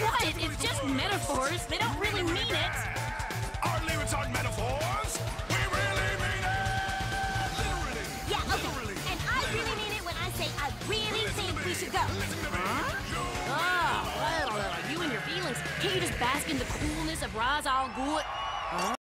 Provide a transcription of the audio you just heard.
What? It's just metaphors. They don't really mean it. Our lyrics aren't metaphors. We really mean it. Literally. Yeah, okay. Literally. And I really mean it when I say I really Listen think we should go. Huh? Oh, well, you and your feelings. Can't you just bask in the coolness of Ra's al Ghul?